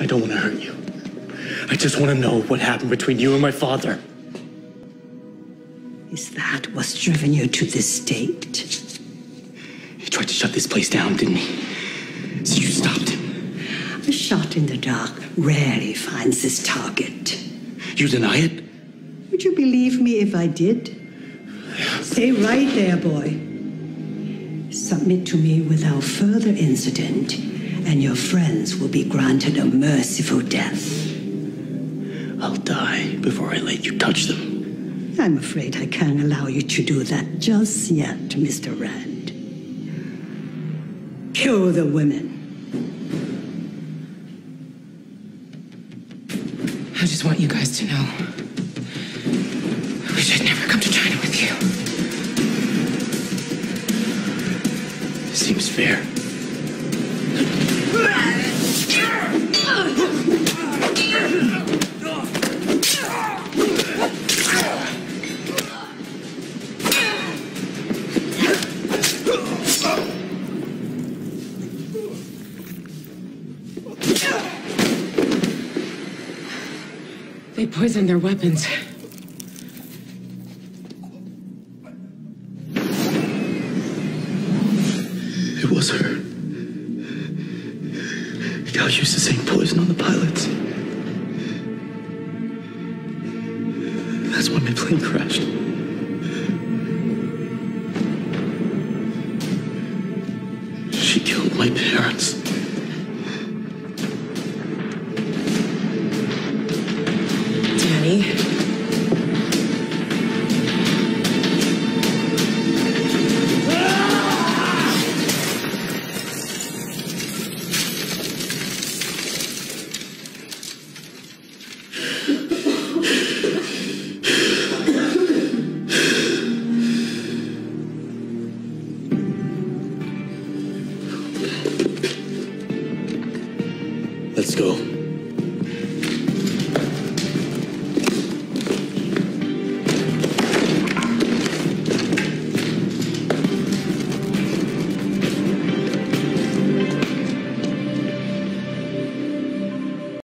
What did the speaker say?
I don't want to hurt you. I just want to know what happened between you and my father. Is that what's driven you to this state? He tried to shut this place down, didn't he? So you stopped him. A shot in the dark rarely finds its target. You deny it? Would you believe me if I did? Stay right there, boy. Submit to me without further incident, and your friends will be granted a merciful death. I'll die before I let you touch them. I'm afraid I can't allow you to do that just yet, Mr. Rand. Kill the women. I just want you guys to know. We should never come to China with you. Seems fair. They poisoned their weapons. It was her. Gao used the same poison on the pilots. That's why my plane crashed. She killed my parents. Let's go.